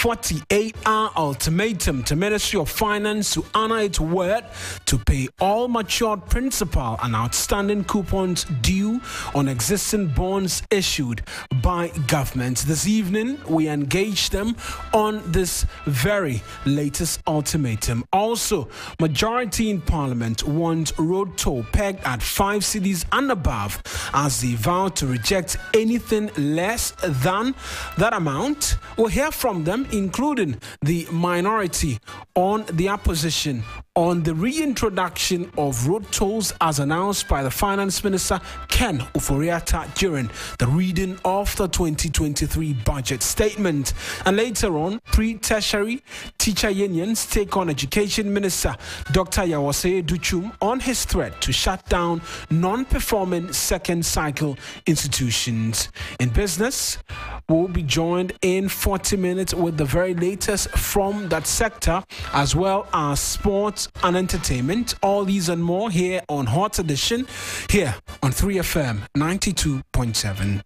48 hour ultimatum to Ministry of Finance to honor its word to pay all matured principal and outstanding coupons due on existing bonds issued by government. This evening, we engage them on this very latest ultimatum. Also, majority in Parliament wants road toll pegged at five cedis and above as they vow to reject anything less than that amount. We'll hear from them, including the minority on the opposition on the reintroduction of road tolls as announced by the Finance Minister Ken Ofori-Atta during the reading of the 2023 budget statement. And later on, pre-tertiary teacher unions take on Education Minister Dr. Yaw Osei Adutwum on his threat to shut down non-performing second cycle institutions. In business, we'll be joined in 40 minutes with the very latest from that sector as well as sports and entertainment. All these and more here on Hot Edition, here on 3FM 92.7.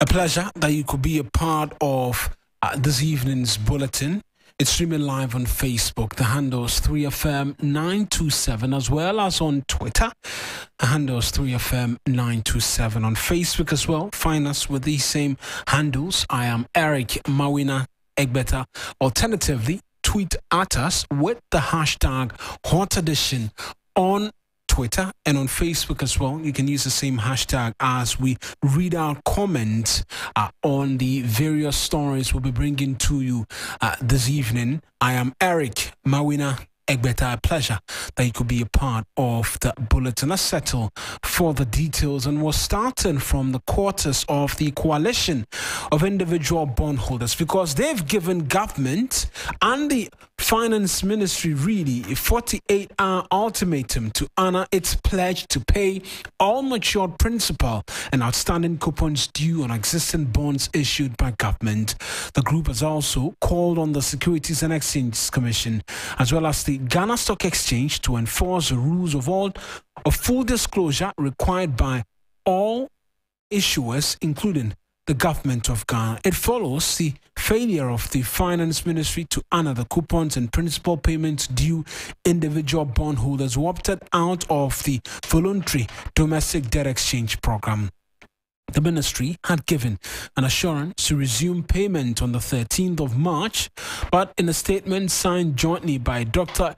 A pleasure that you could be a part of uh, this evening's bulletin. It's streaming live on Facebook. The handles 3FM927 as well as on Twitter. The handle 3FM927 on Facebook as well. Find us with these same handles. I am Eric Mawuena Egbeta. Alternatively, tweet at us with the hashtag Hot Edition on Twitter and on Facebook as well. You can use the same hashtag as we read our comments uh, on the various stories we'll be bringing to you uh, this evening. I am Eric Mawuena Egbeta, a pleasure that you could be a part of the bulletin. Let's settle for the details, and we're starting from the quarters of the coalition of individual bondholders because they've given government and the finance ministry really a 48 hour ultimatum to honor its pledge to pay all matured principal and outstanding coupons due on existing bonds issued by government. The group has also called on the Securities and Exchange Commission as well as the Ghana Stock Exchange to enforce the rules of all of full disclosure required by all issuers, including the government of Ghana. It follows the failure of the finance ministry to honor the coupons and principal payments due individual bondholders who opted out of the voluntary domestic debt exchange program. The ministry had given an assurance to resume payment on the 13th of March, but in a statement signed jointly by Dr.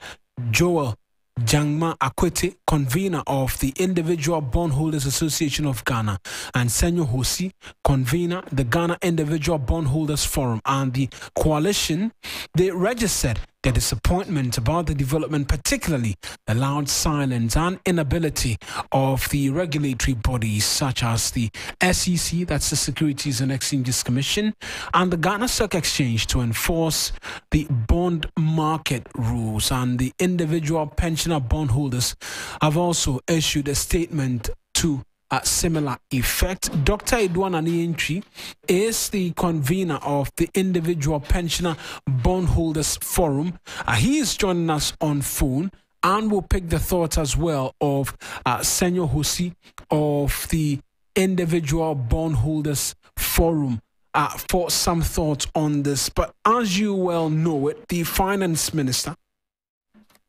Joel Jangma Akwete, convener of the Individual Bondholders Association of Ghana, and Senyo Hosi, convener the Ghana Individual Bondholders Forum, and the coalition, they registered their disappointment about the development, particularly the loud silence and inability of the regulatory bodies such as the SEC, that's the Securities and Exchanges Commission, and the Ghana Stock Exchange to enforce the bond market rules. And the individual pensioner bondholders have also issued a statement to a similar effect. Dr. Adu Anane Antwi is the convener of the Individual Pensioner Bondholders Forum. Uh, he is joining us on phone and we'll pick the thoughts as well of uh, Senyo of the Individual Bondholders Forum. Uh, for some thoughts on this, but as you well know it, the finance minister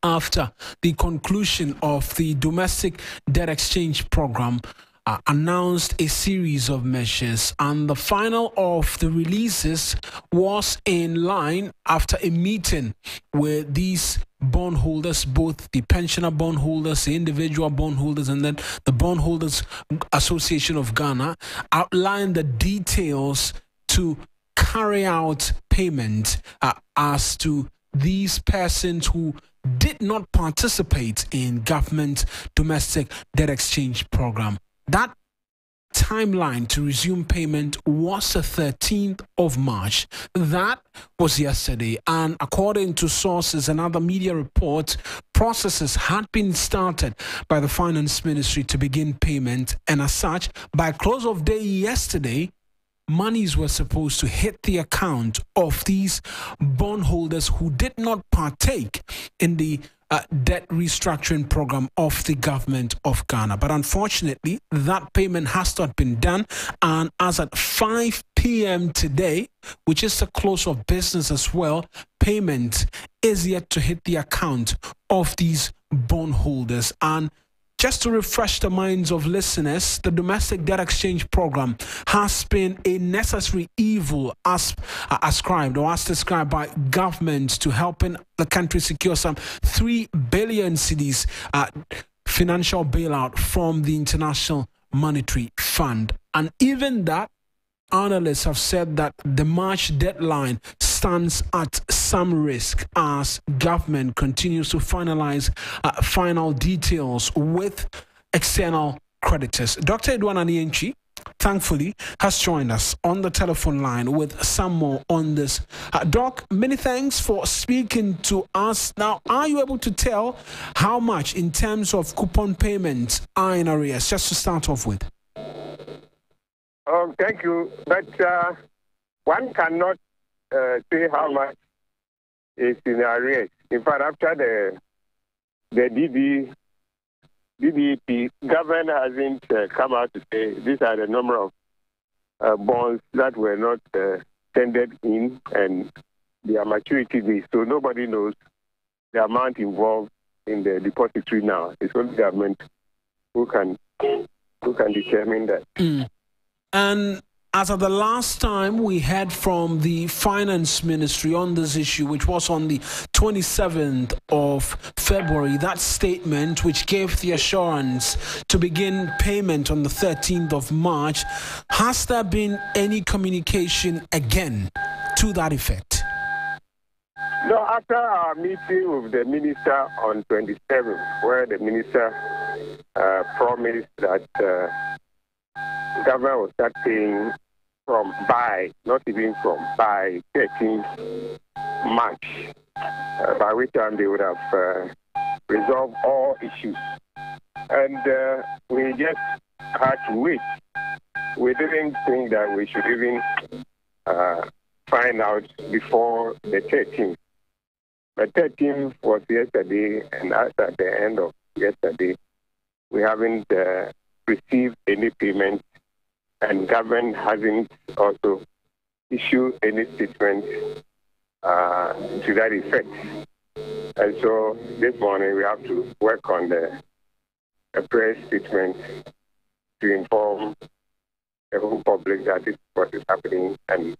after the conclusion of the domestic debt exchange program uh, announced a series of measures, and the final of the releases was in line after a meeting with these bondholders, both the pensioner bondholders, the individual bondholders, and then the Bondholders Association of Ghana outlined the details to carry out payment uh, as to these persons who did not participate in government domestic debt exchange program. That timeline to resume payment was the 13th of March. That was yesterday. And according to sources and other media reports, processes had been started by the finance ministry to begin payment. And as such, by close of day yesterday, monies were supposed to hit the account of these bondholders who did not partake in the uh, debt restructuring program of the government of Ghana. But unfortunately, that payment has not been done. And as at 5 p.m. today, which is the close of business as well, payment is yet to hit the account of these bondholders. And just to refresh the minds of listeners, the domestic debt exchange program has been a necessary evil as uh, ascribed or as described by governments to helping the country secure some 3 billion cedis uh, financial bailout from the International Monetary Fund. And even that analysts have said that the March deadline stands at some risk as government continues to finalize uh, final details with external creditors. Dr. Adu Anane Antwi, thankfully, has joined us on the telephone line with some more on this. Uh, Doc, many thanks for speaking to us. Now, are you able to tell how much in terms of coupon payments are in arrears, just to start off with? Um, thank you. But uh, one cannot uh, say how much is in arrears. In fact, after the the DD, DDP, government hasn't uh, come out to say these are the number of uh, bonds that were not uh, tendered in and their maturity date. So nobody knows the amount involved in the depository now. It's only government who can who can determine that. Mm. And as of the last time we heard from the finance ministry on this issue, which was on the 27th of February, that statement, which gave the assurance to begin payment on the 13th of March, has there been any communication again to that effect? No, after our meeting with the minister on 27th, where the minister uh, promised that uh, government will start paying from by, not even from by 13th March, uh, by which time they would have uh, resolved all issues. And uh, we just had to wait. We didn't think that we should even uh, find out before the 13th. The 13th was yesterday, and at the end of yesterday, we haven't uh, received any payment and government hasn't also issued any statement uh, to that effect. And so this morning we have to work on the a press statement to inform the whole public that this is what is happening and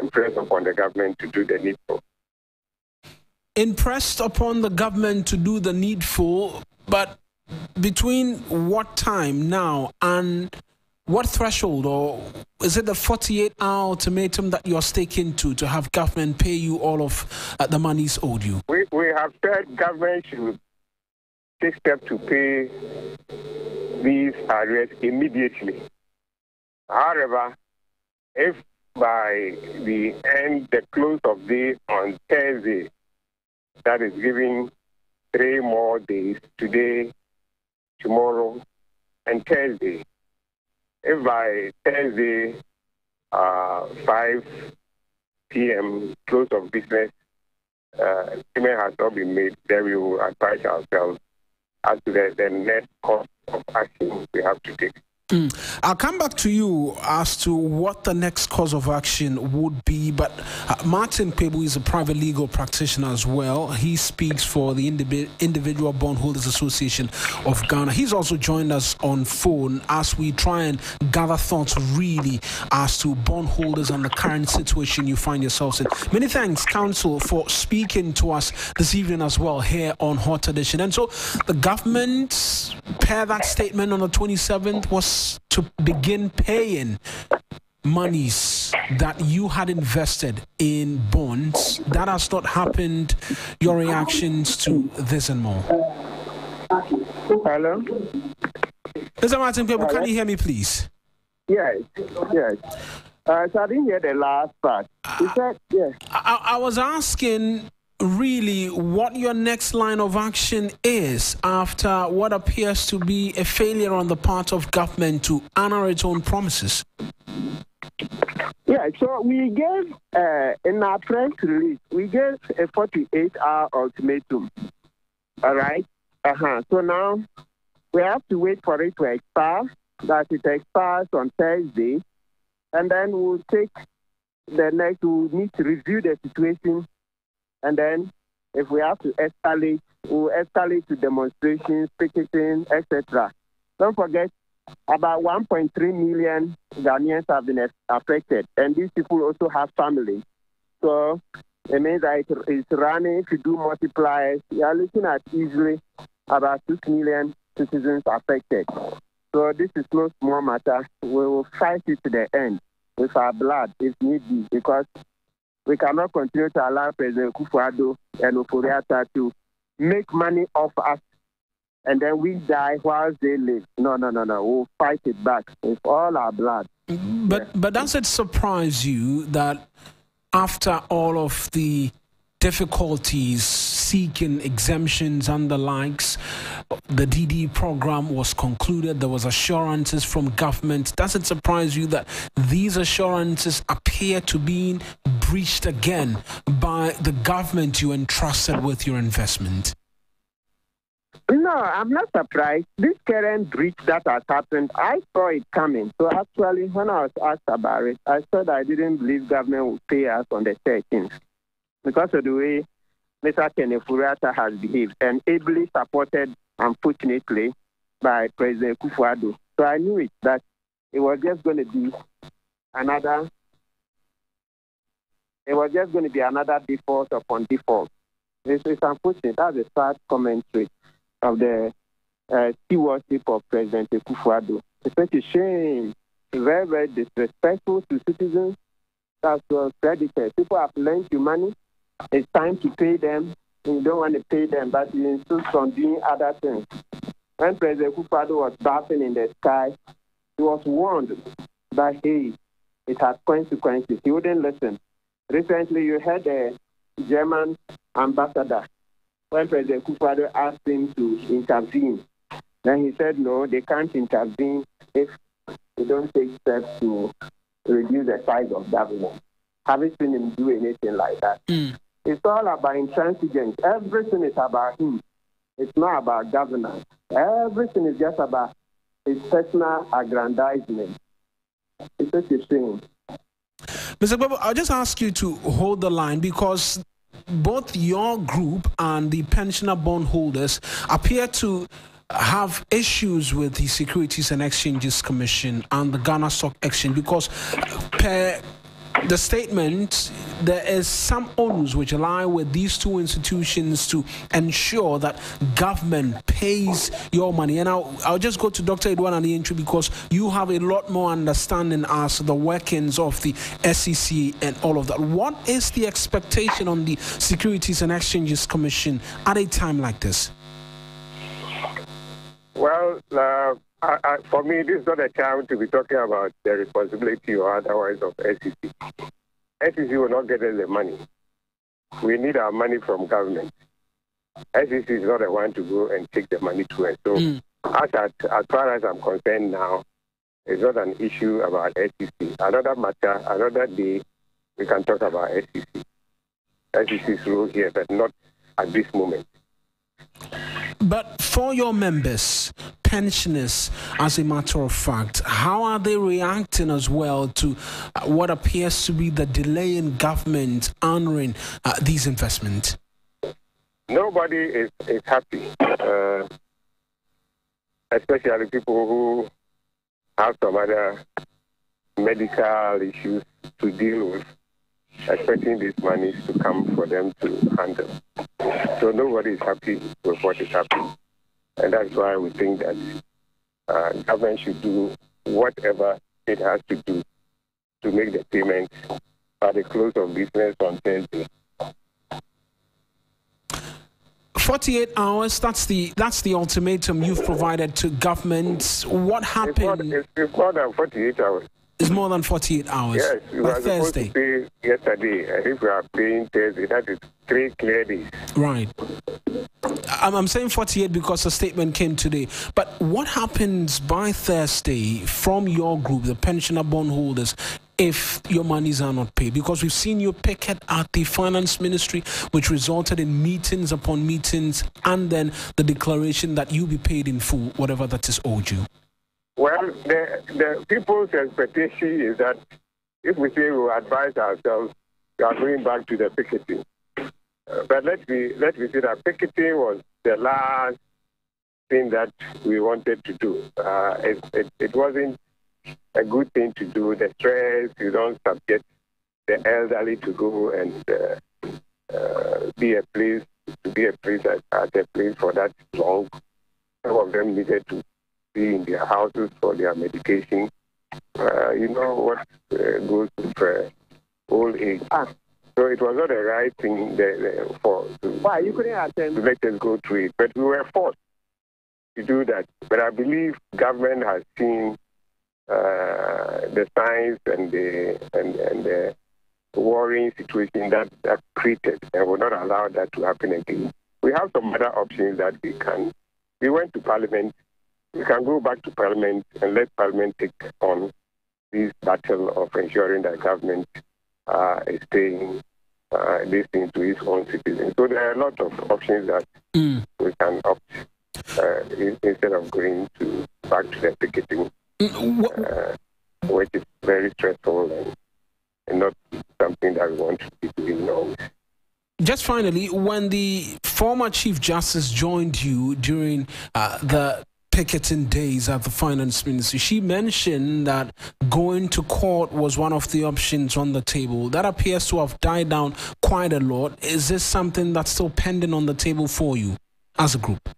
impress upon the government to do the needful. Impressed upon the government to do the needful, but between what time now and what threshold, or is it the 48 hour ultimatum that you're sticking to to have government pay you all of uh, the monies owed you? We, we have said government should take steps to pay these arrears immediately. However, if by the end, the close of day on Thursday, that is giving three more days, today, tomorrow, and Thursday, if by Thursday, uh, 5 p.m., close of business, uh, payment has not been made, then we will advise ourselves as to the, the next course of action we have to take. Mm. I'll come back to you as to what the next course of action would be. But uh, Martin Kpebu is a private legal practitioner as well. He speaks for the Indiv- Individual Bondholders Association of Ghana. He's also joined us on phone as we try and gather thoughts really as to bondholders and the current situation you find yourselves in. Many thanks, Counsel, for speaking to us this evening as well here on Hot Edition. And so the government, per that statement on the 27th, was to begin paying monies that you had invested in bonds. That has not happened. Your reactions to this and more. Hello? Mr. Martin Kpebu, can you hear me, please? Yes, yes. Uh, so I didn't hear the last part. You said, yes. I, I was asking really what your next line of action is after what appears to be a failure on the part of government to honor its own promises? Yeah, so we gave, uh, in our press release, we gave a 48 hour ultimatum. All right? Uh huh. So now we have to wait for it to expire. That it expires on Thursday. And then we'll take the next, we'll need to review the situation. And then if we have to escalate, we'll escalate to demonstrations, picketing, etc. Don't forget, about 1.3 million Ghanaians have been affected, and these people also have families. So it means that it's running to do multipliers. You are looking at easily about 6 million citizens affected. So this is no small matter. We will fight it to the end with our blood if need be, because we cannot continue to allow President Kufuor and Ofori-Atta to make money off us and then we die while they live. No, no, no, no. We'll fight it back with all our blood. But yeah. but does it surprise you that after all of the difficulties seeking exemptions and the likes, the DD program was concluded. There was assurances from government. Does it surprise you that these assurances appear to be breached again by the government you entrusted with your investment? No, I'm not surprised. This current breach that has happened, I saw it coming. So actually, when I was asked about it, I said I didn't believe government would pay us on the 13th because of the way Mr. Kenneth Ofori-Atta has behaved and ably supported, unfortunately, by President Kufuor. So I knew it that it was just going to be another. It was just going to be another default upon default. It's, it's unfortunate. That's a sad commentary of the uh, stewardship of President Kufuor. It's such a shame, very, very disrespectful to citizens. That's well creditors. People have lent you money. It's time to pay them. You don't want to pay them, but you insist on doing other things. When President Kufuor was bathing in the sky, he was warned that, hey, it has consequences. He wouldn't listen. Recently, you heard the German ambassador when President Kufuor asked him to intervene, then he said, no, they can't intervene if they don't take steps to reduce the size of government. Haven't seen him do anything like that. Mm. It's all about intransigence. Everything is about him. It's not about governance. Everything is just about his personal aggrandizement. It's such a shame. Mr. Kpebu, I'll just ask you to hold the line because both your group and the pensioner bondholders appear to have issues with the Securities and Exchanges Commission and the Ghana Stock Exchange because per the statement, there is some onus which lie with these two institutions to ensure that government pays your money. And I'll, I'll just go to Dr. Adu Anane Antwi because you have a lot more understanding as the workings of the SEC and all of that. What is the expectation on the Securities and Exchanges Commission at a time like this? Well, uh, For me, this is not a time to be talking about the responsibility or otherwise of SEC. SEC will not get us the money. We need our money from government. SEC is not the one to go and take the money to us. So, mm. as, at, as far as I'm concerned now, it's not an issue about SEC. Another matter, another day, we can talk about SEC. SEC's role here, but not at this moment. But for your members, pensioners, as a matter of fact, how are they reacting as well to uh, what appears to be the delay in government honoring uh, these investments? Nobody is, is happy, uh, especially people who have some other medical issues to deal with, expecting these monies to come for them to handle. So nobody is happy with what is happening. And that's why we think that uh, government should do whatever it has to do to make the payment at the close of business on Thursday. 48 hours that's the that's the ultimatum you've provided to government what happened it's more, it's, it's more than 48 hours it's more than 48 hours yes we were Thursday. supposed yesterday and if we are paying Thursday that is three clear days right I'm, I'm saying 48 because the statement came today. But what happens by Thursday from your group, the pensioner bondholders? if your monies are not paid? Because we've seen you picket at the finance ministry, which resulted in meetings upon meetings, and then the declaration that you'll be paid in full, whatever that is owed you. Well, the, the people's expectation is that if we say we advise ourselves, we are going back to the picketing. Uh, but let's be let me say that picketing was the last thing that we wanted to do. Uh, it, it, it, wasn't a good thing to do. The stress, you don't subject the elderly to go and uh, uh, be a place to be a place at, at a place for that long. Some of them needed to be in their houses for their medication. Uh, you know what uh, goes with uh, old age. Ah. So it was not the right thing for to, Why you couldn't attend? to let us go through it, but we were forced to do that. But I believe government has seen uh, the signs and the and and the worrying situation that that created, and will not allow that to happen again. We have some other options that we can. We went to Parliament. We can go back to Parliament and let Parliament take on this battle of ensuring that government uh, is paying uh, this thing to its own citizens. So there are a lot of options that mm. we can opt uh, instead of going to back to the picketing, mm, uh, which is very stressful and, and, not something that we want to be doing always. Just finally, when the former Chief Justice joined you during uh, the picketing days at the finance ministry, she mentioned that going to court was one of the options on the table. That appears to have died down quite a lot. Is this something that's still pending on the table for you as a group?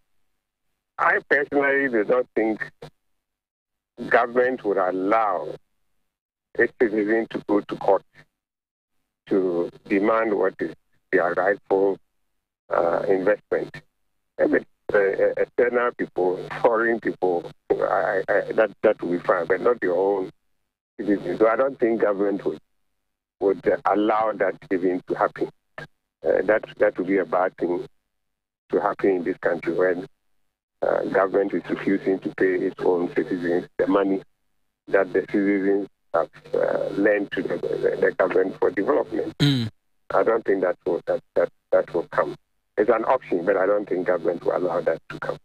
I personally do not think government would allow a citizen to go to court to demand what is their rightful uh, investment. If uh, external people, foreign people, I, I, that that will be fine, but not your own citizens. So I don't think government would would allow that even to happen. Uh, that that would be a bad thing to happen in this country when uh, government is refusing to pay its own citizens the money that the citizens have uh, lent to the, the, the, government for development. Mm. I don't think that will that, that that will come. It's an option, but I don't think government will allow that to come.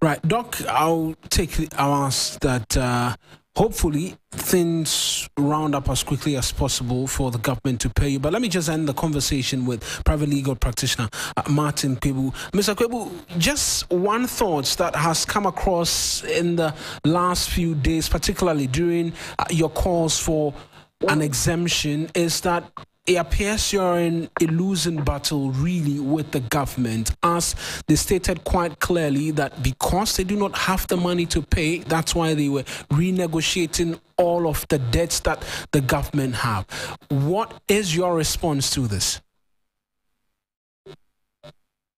Right, Doc. I'll take. I'll ask that. Uh, hopefully things round up as quickly as possible for the government to pay you. But let me just end the conversation with private legal practitioner uh, Martin Kpebu. Mr. Kpebu, just one thought that has come across in the last few days, particularly during uh, your calls for an exemption, is that it appears you're in a losing battle really with the government as they stated quite clearly that because they do not have the money to pay that's why they were renegotiating all of the debts that the government have. What is your response to this?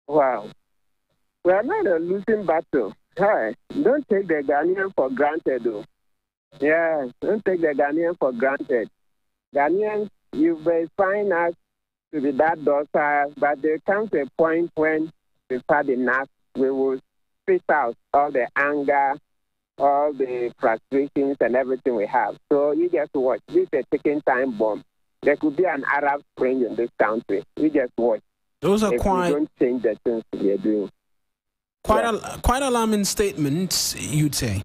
Wow. We are not a losing battle. Hey, don't take the ghanaian for granted though. Yeah don't take the ghanaian for granted. Ghanaians you may find us to be that docile, but there comes a point when we've had enough. We will spit out all the anger, all the frustrations, and everything we have. So you just watch. This is a ticking time bomb. There could be an Arab Spring in this country. You just watch. Those are if quite. We don't change the things we are doing. Quite, yeah. a, quite alarming statements, you'd say.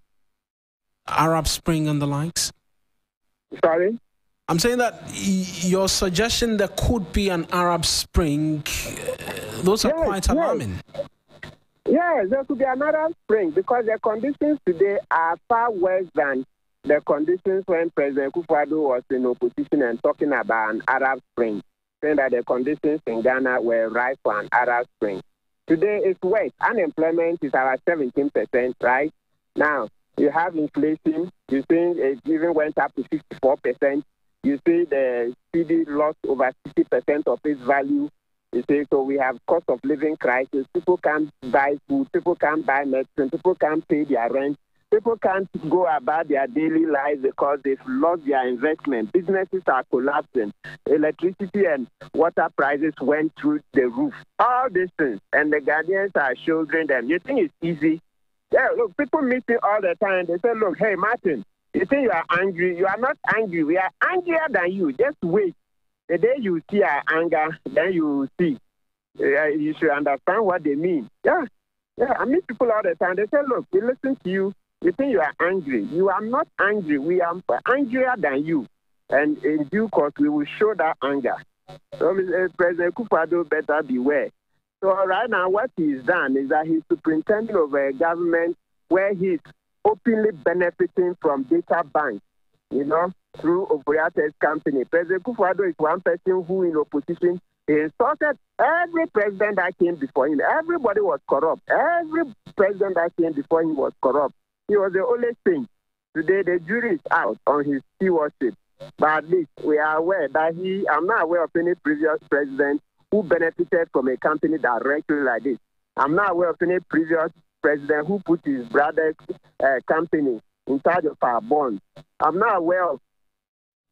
Arab Spring and the likes. Sorry? I'm saying that your suggestion there could be an Arab Spring, uh, those are yes, quite alarming. Yes. yes, there could be an Arab Spring because the conditions today are far worse than the conditions when President Kufuor was in opposition and talking about an Arab Spring, saying that the conditions in Ghana were ripe for an Arab Spring. Today it's worse. Unemployment is about 17%, right? Now, you have inflation. You think it even went up to 54%. You see the cedi lost over 60% of its value. You see, so we have cost of living crisis. People can't buy food. People can't buy medicine. People can't pay their rent. People can't go about their daily lives because they've lost their investment. Businesses are collapsing. Electricity and water prices went through the roof. All these things. And the Guardians are shouldering them. You think it's easy? Yeah, look, people meet me all the time. They say, look, hey, Martin, You think you are angry. You are not angry. We are angrier than you. Just wait. The day you see our anger, then you see. Uh, you should understand what they mean. Yeah. Yeah. I meet people all the time. They say, look, we listen to you. You think you are angry. You are not angry. We are angrier than you. And in due course, we will show that anger. So uh, President Akufo-Addo better beware. So right now, what he's done is that he's superintendent of a government where he's openly benefiting from data banks, you know, through Oboyate's company. President Akufo-Addo is one person who, in opposition, insulted every president that came before him. Everybody was corrupt. Every president that came before him was corrupt. He was the only thing. Today, the jury is out on his stewardship. But at least we are aware that he, I'm not aware of any previous president who benefited from a company directly like this. I'm not aware of any previous president who put his brother's uh, company in charge of our bonds. I'm not aware of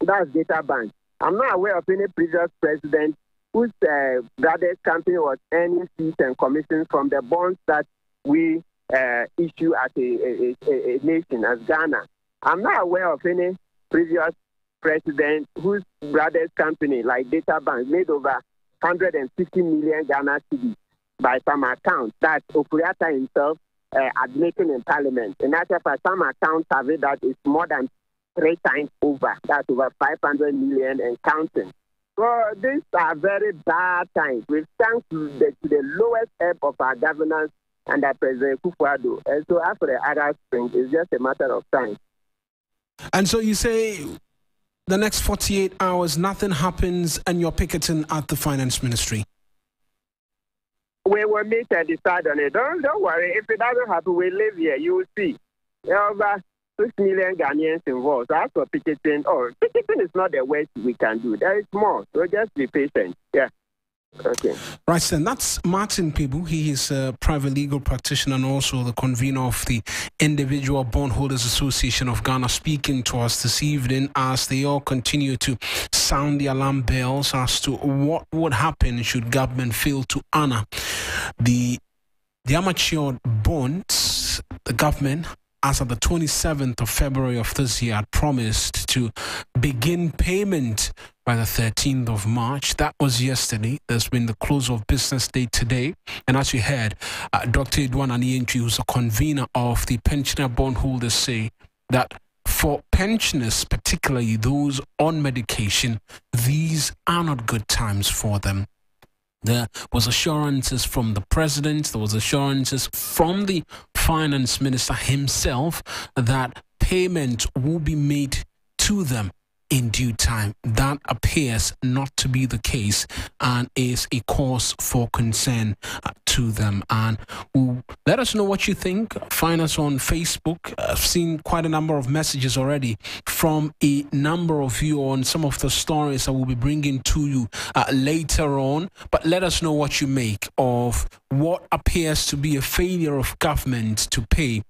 that's data bank. I'm not aware of any previous president whose uh, brother's company was earning fees and commissions from the bonds that we uh, issue as a, a, a, a nation, as Ghana. I'm not aware of any previous president whose brother's company, like Data Bank, made over 150 million Ghana cedis by some accounts that Ofori-Atta himself uh, admitting in Parliament. In actual fact, some accounts have it that it's more than three times over. That's over 500 million and counting. So these are very bad times. We've sunk to the, to the lowest ebb of our governance under President Akufo-Addo. And so after the Arab Spring, it's just a matter of time. And so you say the next 48 hours, nothing happens, and you're picketing at the finance ministry? We will meet and decide on it. Don't, don't worry. If it doesn't happen, we live here. You will see. There are over 6 million Ghanaians involved. So as for picketing, oh, picketing is not the worst we can do. There is more. So just be patient. Yeah. Okay. Right, then that's Martin Kpebu. He is a private legal practitioner and also the convener of the Individual Bondholders Association of Ghana, speaking to us this evening as they all continue to sound the alarm bells as to what would happen should government fail to honor the the amateur bonds the government as of the 27th of February of this year, had promised to begin payment by the 13th of March. That was yesterday. There's been the close of business day today. And as you heard, uh, Dr. Adu Anane Antwi, who's a convener of the pensioner bondholders, say that for pensioners, particularly those on medication, these are not good times for them. There was assurances from the president, there was assurances from the finance minister himself that payment will be made to them in due time. That appears not to be the case and is a cause for concern uh, to them. And let us know what you think. Find us on Facebook. I've seen quite a number of messages already from a number of you on some of the stories I will be bringing to you uh, later on. But let us know what you make of what appears to be a failure of government to pay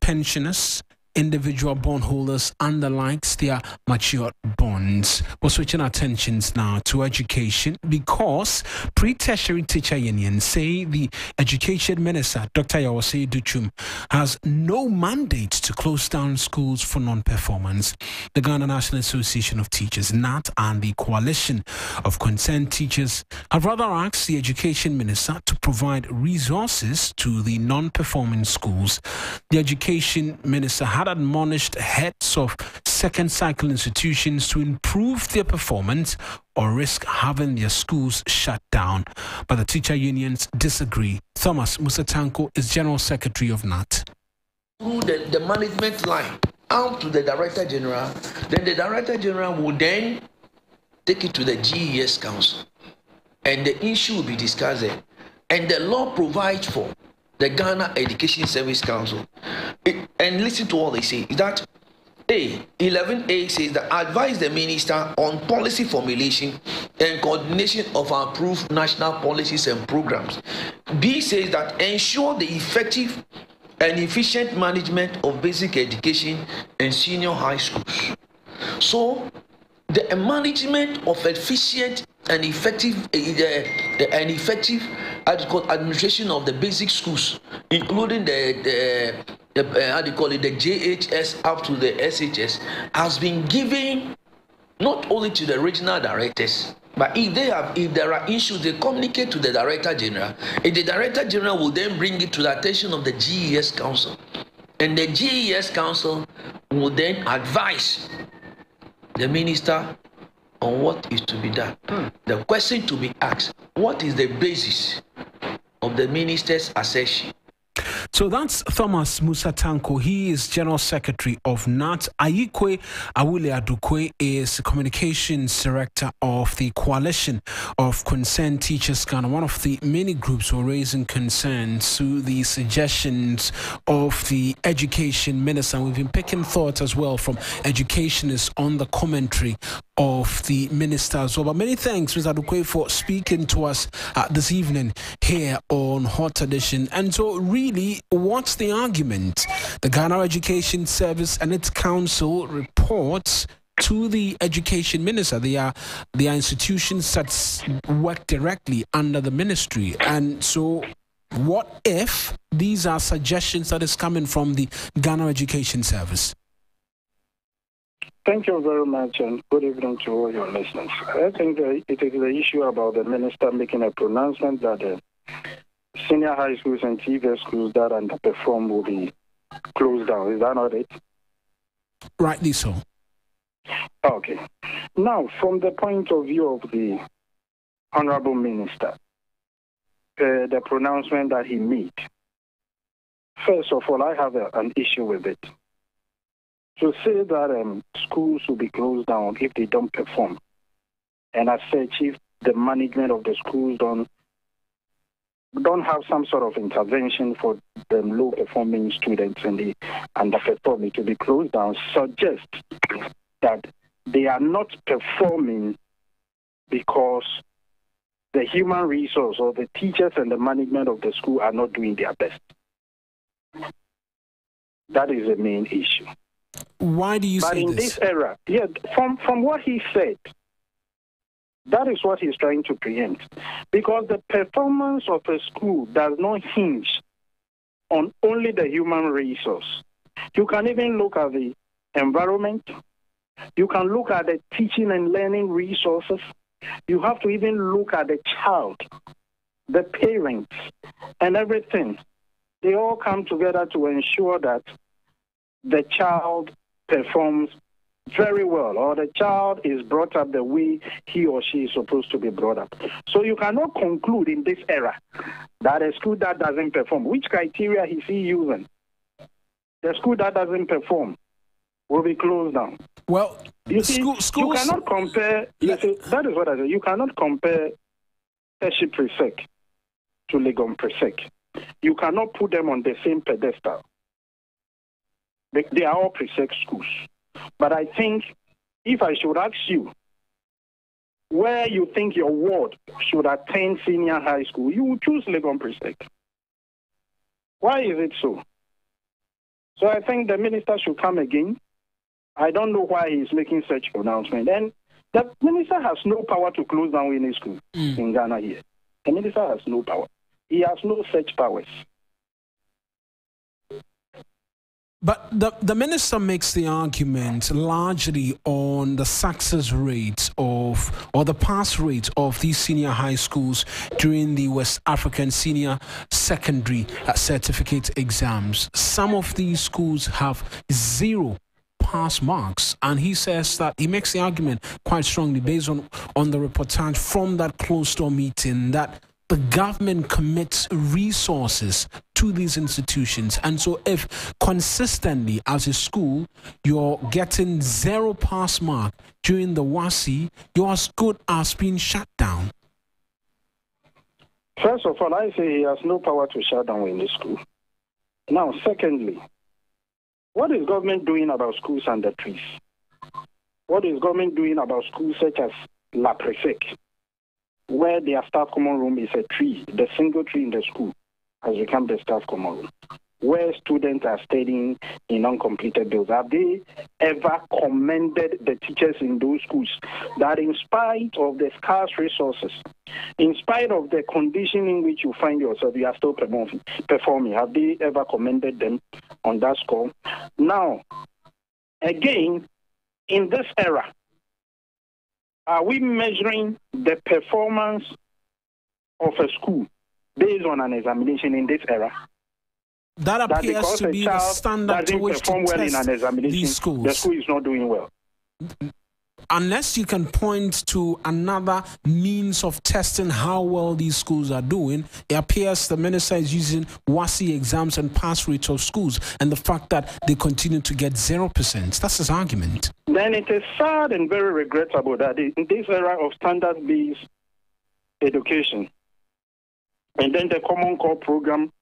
pensioners individual bondholders and the likes their matured bonds. We're switching our attentions now to education because pre-tertiary teacher unions say the education minister, Dr. Yaw Osei Adutwum, has no mandate to close down schools for non-performance. The Ghana National Association of Teachers, NAT, and the Coalition of Concerned Teachers have rather asked the education minister to provide resources to the non-performing schools. The education minister had admonished heads of second cycle institutions to improve their performance or risk having their schools shut down. But the teacher unions disagree. Thomas Musatanko is General Secretary of NAT. Through the, the management line out to the Director General, then the Director General will then take it to the GES Council and the issue will be discussed there. And the law provides for the Ghana Education Service Council. It, and listen to what they say is that A, 11A says that advise the minister on policy formulation and coordination of approved national policies and programs. B says that ensure the effective and efficient management of basic education and senior high schools. So, the management of efficient and effective uh, and effective administration of the basic schools, including the, the the uh, how do you call it, the JHS up to the SHS has been given not only to the regional directors, but if they have, if there are issues, they communicate to the director general. And the director general will then bring it to the attention of the GES council, and the GES council will then advise the minister on what is to be done. Hmm. The question to be asked: What is the basis of the minister's assertion? So that's Thomas Musatanko. He is General Secretary of NAT. Ayikwe Awule Adukwe is Communications Director of the Coalition of Concerned Teachers Ghana, one of the many groups who are raising concerns to the suggestions of the Education Minister. We've been picking thoughts as well from educationists on the commentary of the minister as well. But many thanks, Mr. Adukwe, for speaking to us uh, this evening here on Hot Edition. And so, really, what's the argument? The Ghana Education Service and its council reports to the education minister. They are they are institutions that work directly under the ministry, and so. What if these are suggestions that is coming from the Ghana Education Service? Thank you very much, and good evening to all your listeners. I think it is the issue about the minister making a pronouncement that the senior high schools and TV schools that underperform will be closed down. Is that not it? Rightly so. Okay. Now, from the point of view of the honorable minister, uh, the pronouncement that he made, first of all, I have a, an issue with it to say that um, schools will be closed down if they don't perform. And as such, if the management of the schools don't don't have some sort of intervention for the low performing students and the underperforming to be closed down suggests that they are not performing because the human resource or the teachers and the management of the school are not doing their best. That is the main issue. Why do you but say in this? this era, yeah, from from what he said, that is what he's trying to preempt, because the performance of a school does not hinge on only the human resource. You can even look at the environment. You can look at the teaching and learning resources. You have to even look at the child, the parents, and everything. They all come together to ensure that the child performs very well or the child is brought up the way he or she is supposed to be brought up. So you cannot conclude in this era that a school that doesn't perform, which criteria is he using? The school that doesn't perform will be closed down. Well, you see, school, schools... you cannot compare. You see, that is what I say. You cannot compare Teshie Presec to Legon Presec. You cannot put them on the same pedestal. They, they are all Presec schools. But I think if I should ask you where you think your ward should attend senior high school, you would choose Legon Presec. Why is it so? So I think the minister should come again. I don't know why he's making such pronouncement. And the minister has no power to close down any school mm. in Ghana here. The minister has no power. He has no such powers. But the, the minister makes the argument largely on the success rates of, or the pass rate of these senior high schools during the West African senior secondary uh, certificate exams. Some of these schools have zero pass marks. And he says that he makes the argument quite strongly based on, on the reportage from that closed door meeting that the government commits resources to these institutions. And so, if consistently as a school you're getting zero pass mark during the WASSCE, you're as good as being shut down. First of all, I say he has no power to shut down any school. Now, secondly, what is government doing about schools under trees? What is government doing about schools such as La Presec? Where their staff common room is a tree, the single tree in the school has become the staff common room. where students are studying in uncompleted bills? Have they ever commended the teachers in those schools that, in spite of the scarce resources, in spite of the condition in which you find yourself, you are still performing? Have they ever commended them on that score? Now, again, in this era, are we measuring the performance of a school based on an examination in this era? That appears that to be the standard to which to well in an examination, these schools. The school is not doing well. Unless you can point to another means of testing how well these schools are doing, it appears the minister is using WASSCE exams and pass rates of schools and the fact that they continue to get 0%. That's his argument. Then it is sad and very regrettable that in this era of standard based education, and then the Common Core program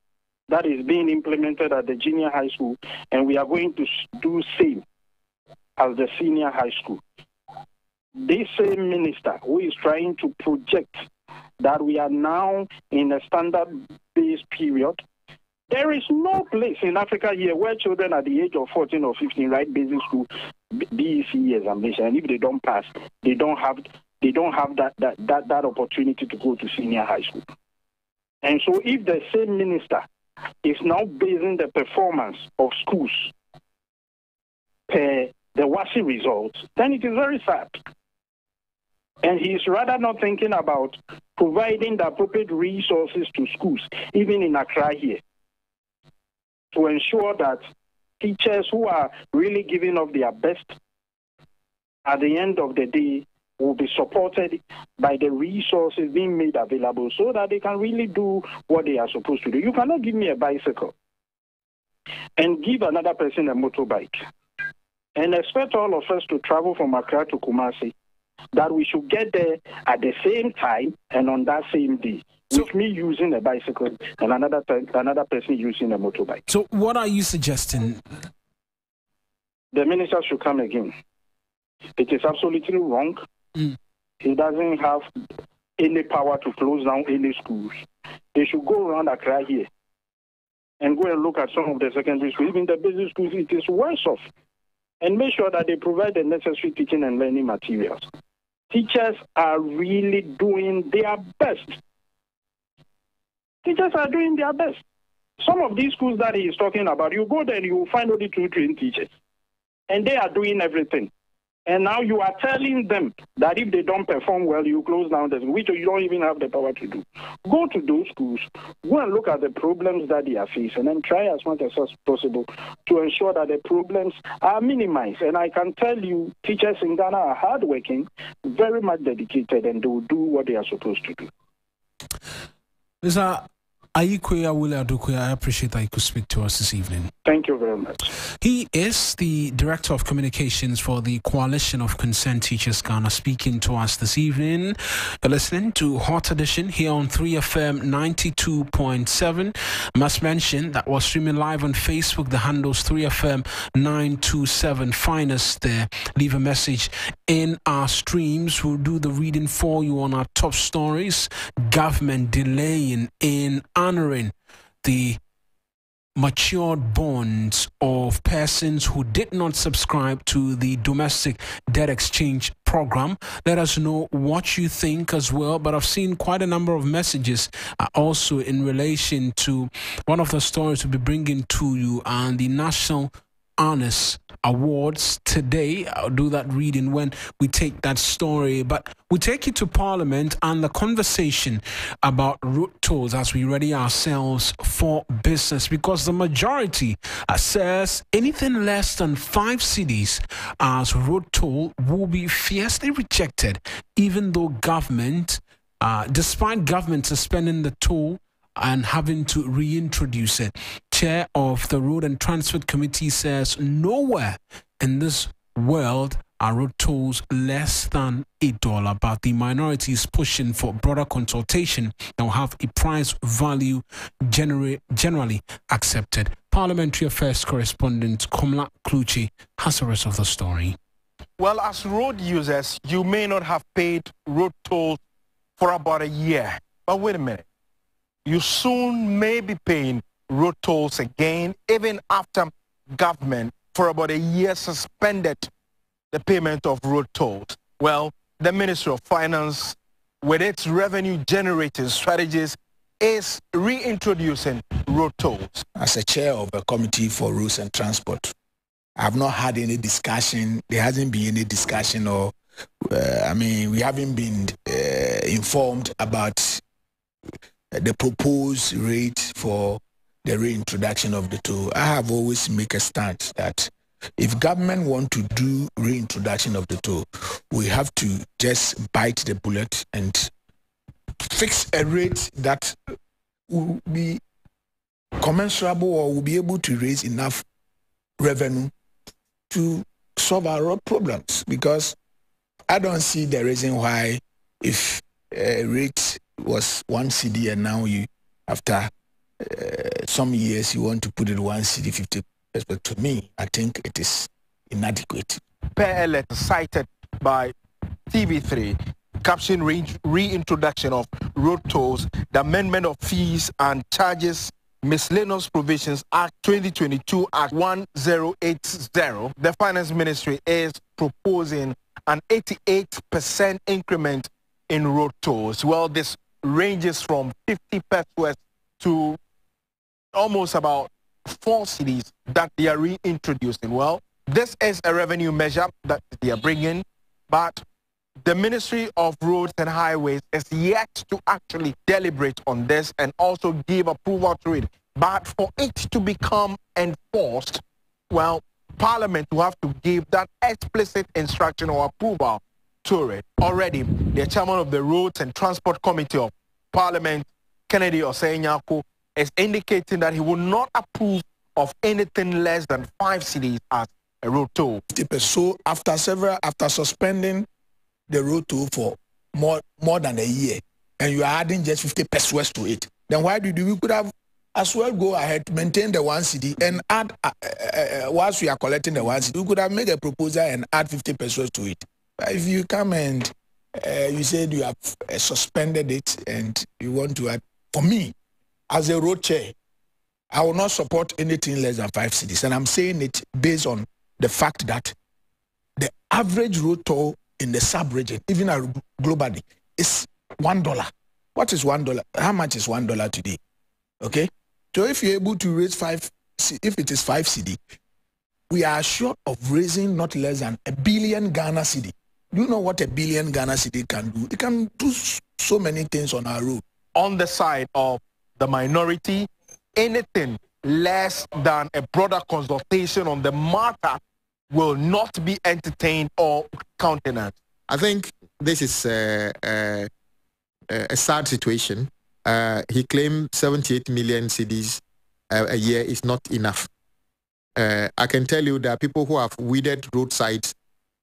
that is being implemented at the junior high school, and we are going to do same as the senior high school. This same minister who is trying to project that we are now in a standard-based period, there is no place in Africa here where children at the age of 14 or 15 write basic school BEC examination, and if they don't pass, they don't have they don't have that, that, that, that opportunity to go to senior high school. And so if the same minister is now basing the performance of schools per the WASSCE results, then it is very sad. And he is rather not thinking about providing the appropriate resources to schools, even in Accra here, to ensure that teachers who are really giving of their best at the end of the day will be supported by the resources being made available so that they can really do what they are supposed to do. You cannot give me a bicycle and give another person a motorbike and expect all of us to travel from Accra to Kumasi that we should get there at the same time and on that same day. So, with me using a bicycle and another another person using a motorbike. So, what are you suggesting? The minister should come again. It is absolutely wrong Mm. He doesn't have any power to close down any schools. They should go around Accra here and go and look at some of the secondary schools. Even the basic schools, it is worse off. And make sure that they provide the necessary teaching and learning materials. Teachers are really doing their best. Teachers are doing their best. Some of these schools that he is talking about, you go there and you will find only two trained teachers. And they are doing everything. And now you are telling them that if they don't perform well, you close down the which you don't even have the power to do. Go to those schools, go and look at the problems that they are facing, and try as much as possible to ensure that the problems are minimized. And I can tell you, teachers in Ghana are hardworking, very much dedicated, and they will do what they are supposed to do. Mr. Ayikwe Awule Adukoya, I appreciate that you could speak to us this evening. Thank you very much. He is the Director of Communications for the Coalition of Concerned Teachers Ghana speaking to us this evening. You're listening to Hot Edition here on 3FM 92.7. Must mention that we're streaming live on Facebook. The handle's 3FM 927. Find us there. Leave a message in our streams. We'll do the reading for you on our top stories. Government delaying in honoring the matured bonds of persons who did not subscribe to the domestic debt exchange program. Let us know what you think as well. But I've seen quite a number of messages uh, also in relation to one of the stories we'll be bringing to you and the National Honors Awards today. I'll do that reading when we take that story. But we take it to Parliament and the conversation about road tolls as we ready ourselves for business because the majority says anything less than five cedis as road toll will be fiercely rejected, even though government, uh, despite government suspending the toll and having to reintroduce it. Chair of the Road and Transport Committee says nowhere in this world are road tolls less than a dollar, but the minority is pushing for broader consultation that will have a price value generally, generally accepted. Parliamentary Affairs correspondent Komla Kluchi has the rest of the story. Well, as road users, you may not have paid road tolls for about a year. But wait a minute you soon may be paying road tolls again, even after government for about a year suspended the payment of road tolls. Well, the Ministry of Finance, with its revenue generating strategies, is reintroducing road tolls. As a chair of a committee for roads and transport, I have not had any discussion. There hasn't been any discussion or, uh, I mean, we haven't been uh, informed about the proposed rate for the reintroduction of the toll. I have always make a stance that if government want to do reintroduction of the toll, we have to just bite the bullet and fix a rate that will be commensurable or will be able to raise enough revenue to solve our road problems because I don't see the reason why if a rate was one cedi and now you after uh, some years you want to put it one cedi 50 but to me I think it is inadequate. Per letter cited by TV3 caption re- reintroduction of road tolls, the amendment of fees and charges Miscellaneous Provisions Act 2022 Act 1080, the Finance Ministry is proposing an 88% increment in road tolls. Well, this ranges from 50 pesewas to almost about four cedis that they are reintroducing. Well, this is a revenue measure that they are bringing, but the Ministry of Roads and Highways is yet to actually deliberate on this and also give approval to it. But for it to become enforced, well, Parliament will have to give that explicit instruction or approval to it. Already, the chairman of the Roads and Transport Committee of Parliament, Kennedy Osei-Nyarko, is indicating that he will not approve of anything less than five cedis as a road toll. So after several, after suspending the road toll for more more than a year, and you are adding just 50 pesewas to it, then why did we could have as well go ahead, maintain the one cedi and add, uh, uh, uh, whilst we are collecting the one cedi, we could have made a proposal and add 50 pesewas to it. But if you come and uh, you said you have uh, suspended it and you want to add, for me, as a road chair, I will not support anything less than five cedis. And I'm saying it based on the fact that the average road toll in the sub-region, even globally, is one dollar. What is one dollar? How much is one dollar today? Okay, so if you're able to raise five, if it is five cedi, we are short of raising not less than a billion Ghana cedi. Do you know what a billion Ghana cedi can do? It can do so many things on our road. On the side of the minority, anything less than a broader consultation on the matter will not be entertained or countenanced. I think this is a, a, a sad situation uh, he claimed 78 million cedis uh, a year is not enough. Uh, I can tell you that people who have weeded roadsides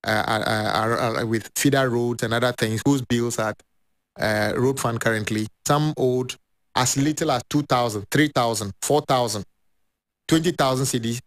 uh, with feeder roads and other things whose bills are uh, road fund currently. Some owed as little as 2,000, 3,000, 4,000, 20,000 cedis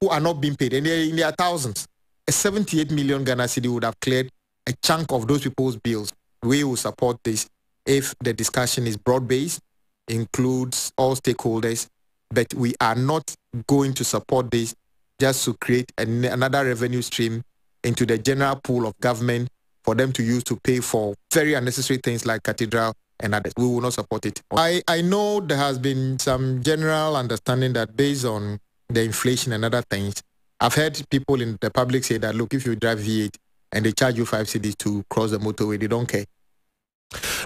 who are not being paid. And they're in their thousands. A 78 million Ghana cedi would have cleared a chunk of those people's bills. We will support this if the discussion is broad-based, includes all stakeholders, but we are not going to support this just to create an, another revenue stream into the general pool of government for them to use to pay for very unnecessary things like cathedral and others. We will not support it. I, I know there has been some general understanding that based on the inflation and other things, I've heard people in the public say that, look, if you drive V8 and they charge you five cedis to cross the motorway, they don't care.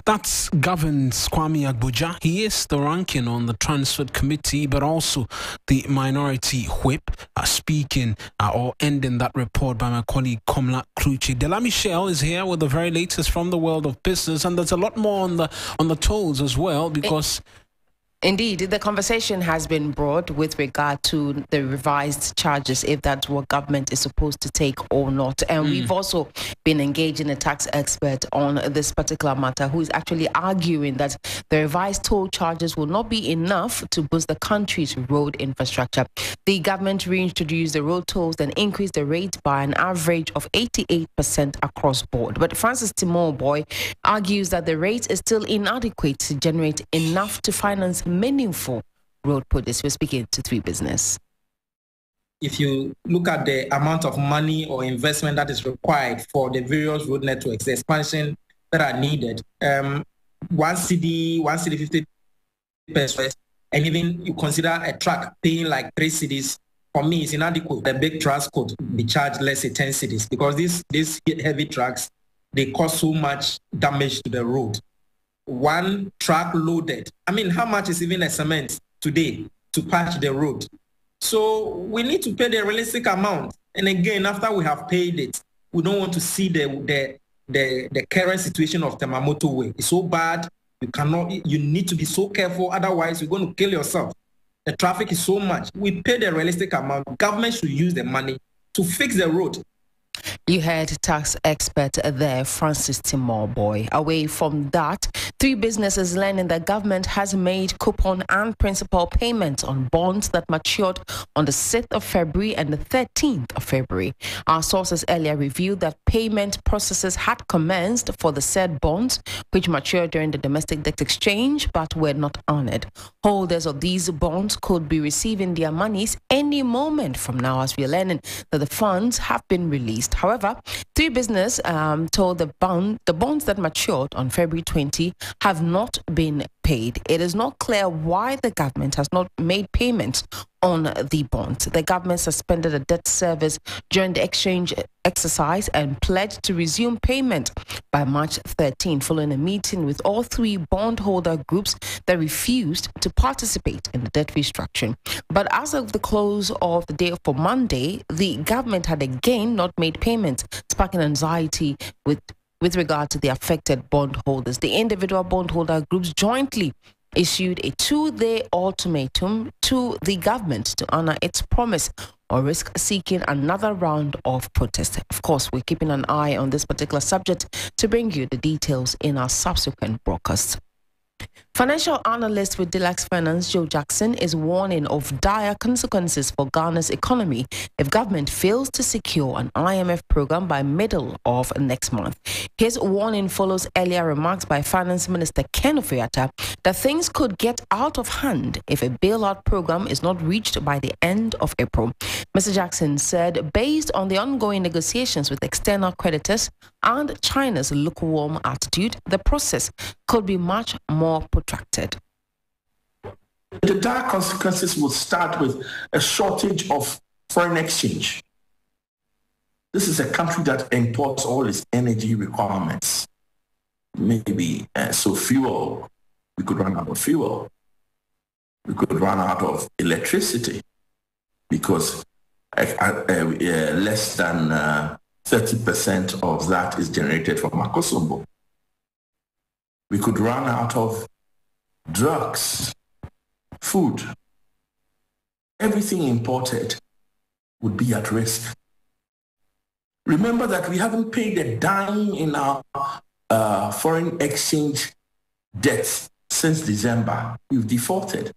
That's Governs Kwame Agbodza. He is the ranking on the Transport Committee, but also the Minority Whip, uh, speaking uh, or ending that report by my colleague Komla Kruchi. Dela Michelle is here with the very latest from the world of business, and there's a lot more on the on the tolls as well because. It- Indeed, the conversation has been broad with regard to the revised charges, if that's what government is supposed to take or not. And mm. we've also been engaging a tax expert on this particular matter who is actually arguing that the revised toll charges will not be enough to boost the country's road infrastructure. The government reintroduced the road tolls and increased the rate by an average of 88% across board. But Francis Timor Boy argues that the rate is still inadequate to generate enough to finance meaningful road projects. We're speaking to three business. If you look at the amount of money or investment that is required for the various road networks, the expansion that are needed, um, one cedi, one cedi 50 pesewas, and even you consider a truck paying like three cedis for me it's inadequate. The big trucks could be charged, let's say 10 cedis because these, these heavy trucks, they cause so much damage to the road. One truck loaded. I mean, how much is even a cement today to patch the road? So we need to pay the realistic amount. And again, after we have paid it, we don't want to see the, the, the, the current situation of Tema Motorway. It's so bad. You cannot, you need to be so careful. Otherwise, you're going to kill yourself. The traffic is so much. We pay the realistic amount. Government should use the money to fix the road. You heard tax expert there, Francis Timor Boy. Away from that, three businesses learning that government has made coupon and principal payments on bonds that matured on the 6th of February and the 13th of February. Our sources earlier revealed that payment processes had commenced for the said bonds, which matured during the domestic debt exchange but were not honored. Holders of these bonds could be receiving their monies any moment from now, as we are learning that the funds have been released. However, three business um, told the bond the bonds that matured on February 20 have not been paid. It is not clear why the government has not made payments on the bonds. The government suspended a debt service during the exchange exercise and pledged to resume payment by March 13 following a meeting with all three bondholder groups that refused to participate in the debt restructuring. But as of the close of the day for Monday, the government had again not made payments, sparking anxiety with with regard to the affected bondholders. The individual bondholder groups jointly issued a two-day ultimatum to the government to honor its promise or risk seeking another round of protest. Of course, we're keeping an eye on this particular subject to bring you the details in our subsequent broadcasts. Financial analyst with Dalex Finance, Joe Jackson, is warning of dire consequences for Ghana's economy if government fails to secure an IMF program by middle of next month. His warning follows earlier remarks by Finance Minister Ken Ofori-Atta that things could get out of hand if a bailout program is not reached by the end of April. Mr. Jackson said, based on the ongoing negotiations with external creditors and China's lukewarm attitude, the process could be much more protracted. The dire consequences will start with a shortage of foreign exchange. This is a country that imports all its energy requirements. Maybe uh, so fuel, we could run out of fuel. We could run out of electricity because uh, uh, less than 30% uh, of that is generated from Akosombo. We could run out of drugs, food, everything imported would be at risk. Remember that we haven't paid a dime in our uh, foreign exchange debts since December. We've defaulted.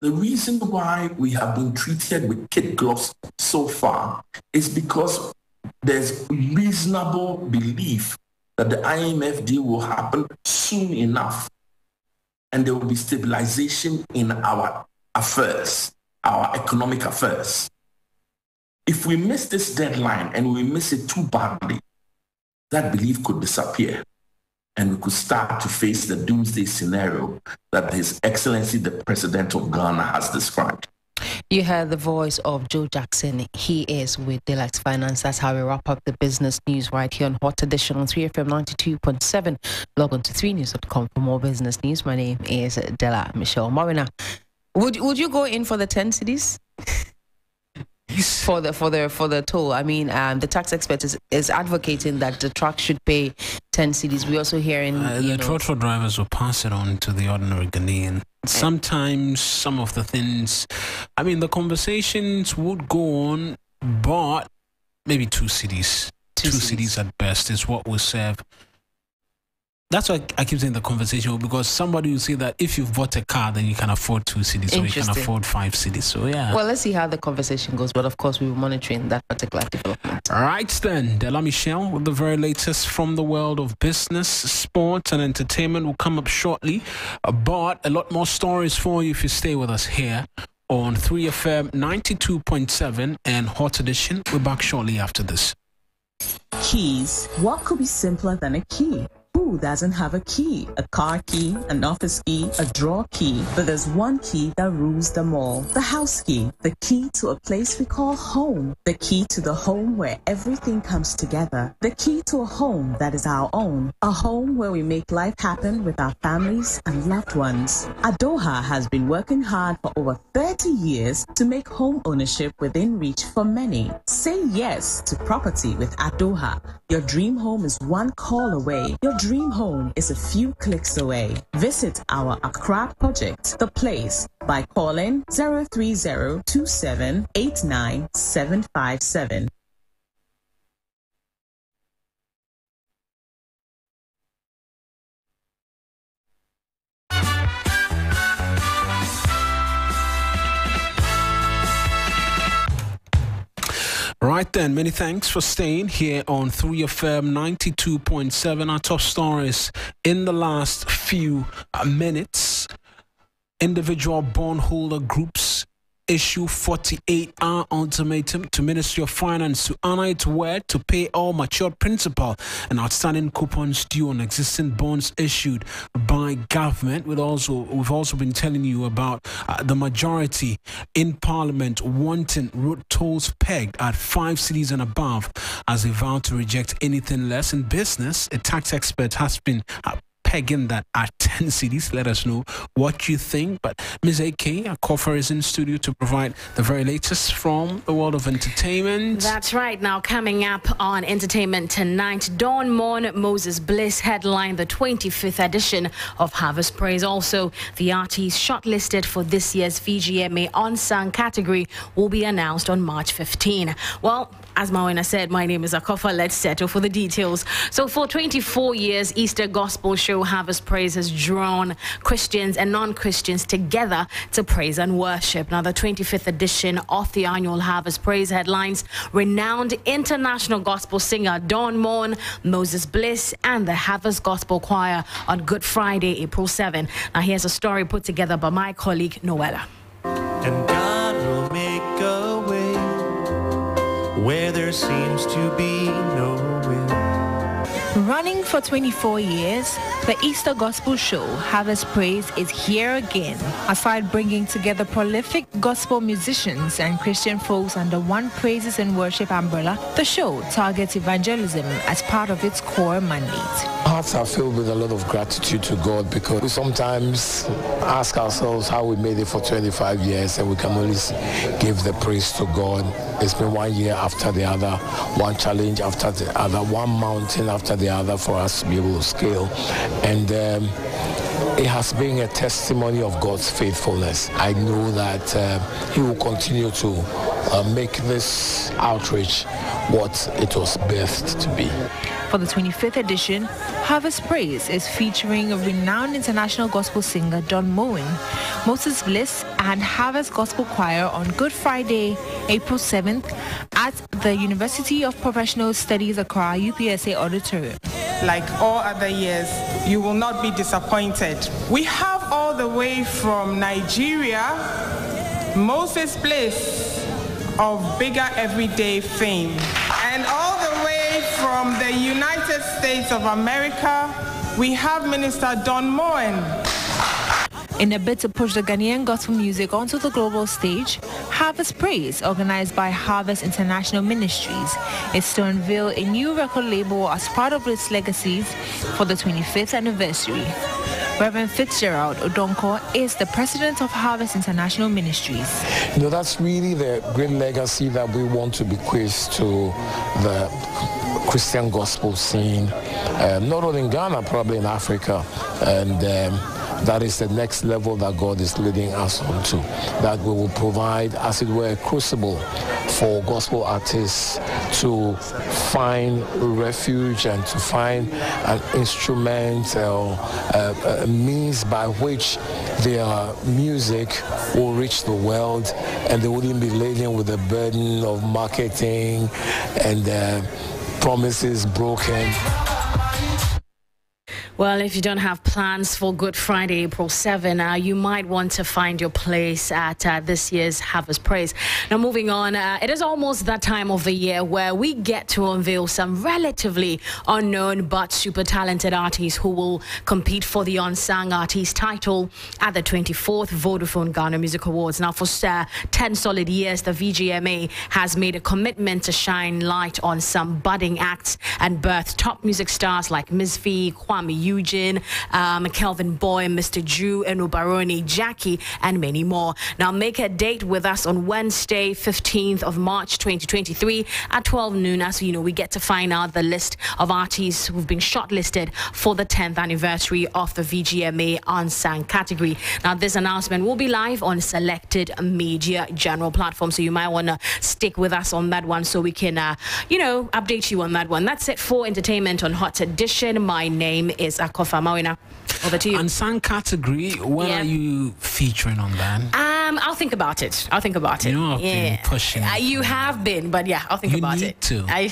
The reason why we have been treated with kid gloves so far is because there's reasonable belief that the IMF deal will happen soon enough and there will be stabilization in our affairs, our economic affairs. If we miss this deadline and we miss it too badly, that belief could disappear and we could start to face the doomsday scenario that His Excellency the President of Ghana has described. You heard the voice of Joe Jackson. He is with Dalex Finance. That's how we wrap up the business news right here on Hot Edition on 3FM 92.7. Log on to 3news.com for more business news. My name is Della Michelle Marina. Would would you go in for the 10 for the for the for the toll. I mean, um, the tax expert is, is advocating that the truck should pay ten cedis. We also hearing uh, the trotro drivers will pass it on to the ordinary Ghanaian. Sometimes some of the things, I mean, the conversations would go on, but maybe two cedis, two, two cedis at best is what will serve that's why I keep saying the conversation because somebody will say that if you've bought a car, then you can afford two cedis or you can afford five cedis. So yeah. Well, let's see how the conversation goes. But of course, we will monitoring that particular development. All right, then, Della Michelle with the very latest from the world of business, sports, and entertainment will come up shortly. But a lot more stories for you if you stay with us here on 3FM 92.7 and Hot Edition. We're back shortly after this. Keys. What could be simpler than a key? Doesn't have a key? A car key, an office key, a drawer key. But there's one key that rules them all. The house key. The key to a place we call home. The key to the home where everything comes together. The key to a home that is our own. A home where we make life happen with our families and loved ones. Adoha has been working hard for over 30 years to make home ownership within reach for many. Say yes to property with Adoha. Your dream home is one call away. Your dream home is a few clicks away. Visit our Accra project, The Place, by calling 030 757 Right then, many thanks for staying here on 3FM 92.7. Our top stories in the last few minutes. Individual bondholder groups issue 48 hour ultimatum to Ministry of Finance to honor its word to pay all matured principal and outstanding coupons due on existing bonds issued by government. We've also, we've also been telling you about uh, the majority in Parliament wanting road tolls pegged at five cedis and above as they vow to reject anything less. In business, a tax expert has been uh, pegging that at 10 cedis. Let us know what you think. But Ms. AK, our coffer is in studio to provide the very latest from the world of entertainment. That's right. Now, coming up on entertainment tonight, Don Moen Moses Bliss headline the 25th edition of Harvest Praise. Also, the artists shortlisted for this year's VGMA Unsung category will be announced on March 15. Well, as Mawuena said, my name is Akofa. Let's settle for the details. So, for 24 years, Easter Gospel Show Harvest Praise has drawn Christians and non Christians together to praise and worship. Now, the 25th edition of the annual Harvest Praise headlines renowned international gospel singer Don Moen, Moses Bliss, and the Harvest Gospel Choir on Good Friday, April 7. Now, here's a story put together by my colleague Noella. Where there seems to be no Running for 24 years, the Easter Gospel Show Harvest Praise is here again. Aside bringing together prolific gospel musicians and Christian folks under one praises and worship umbrella, the show targets evangelism as part of its core mandate. Hearts are filled with a lot of gratitude to God because we sometimes ask ourselves how we made it for 25 years and we can only give the praise to God. It's been one year after the other, one challenge after the other, one mountain after the other for us to be able to scale. And um, it has been a testimony of God's faithfulness. I know that uh, He will continue to uh, make this outreach what it was birthed to be. For the 25th edition, Harvest Praise is featuring renowned international gospel singer Don Moen, Moses Bliss, and Harvest Gospel Choir on Good Friday, April 7th at the University of Professional Studies Accra UPSA Auditorium. Like all other years, you will not be disappointed. We have all the way from Nigeria, Moses Bliss of bigger everyday fame, from the United States of America, we have Minister Don Moen. In a bid to push the Ghanaian gospel music onto the global stage, Harvest Praise, organized by Harvest International Ministries, is to unveil a new record label as part of its legacies for the 25th anniversary. Reverend Fitzgerald Odonkor is the president of Harvest International Ministries. You know, that's really the great legacy that we want to bequeath to the Christian gospel scene, um, not only in Ghana, probably in Africa. And um, that is the next level that God is leading us onto. That we will provide, as it were, a crucible for gospel artists to find refuge and to find an instrument or a, a means by which their music will reach the world and they wouldn't be laden with the burden of marketing and uh, promises broken. Well, if you don't have plans for Good Friday, April 7, uh, you might want to find your place at uh, this year's Harvest Praise. Now, moving on, uh, it is almost that time of the year where we get to unveil some relatively unknown but super talented artists who will compete for the Unsung Artist title at the 24th Vodafone Ghana Music Awards. Now, for uh, 10 solid years, the VGMA has made a commitment to shine light on some budding acts and birth top music stars like Ms. V, Kwame Eugene, um, Kelvin Boy, Mr. Drew, Enu Jackie, and many more. Now, make a date with us on Wednesday, 15th of March 2023 at 12 noon. As you know, we get to find out the list of artists who've been shortlisted for the 10th anniversary of the VGMA Unsung category. Now, this announcement will be live on selected media general platforms, so you might want to stick with us on that one so we can, uh, you know, update you on that one. That's it for entertainment on Hot Edition. My name is is Akofa Mawina. Over to you. Unsung category, when yeah. are you featuring on that? Um, I'll think about it. I'll think about it. You know, I've yeah. been pushing. Uh, you have been, but yeah, I'll think you about need it. To. I,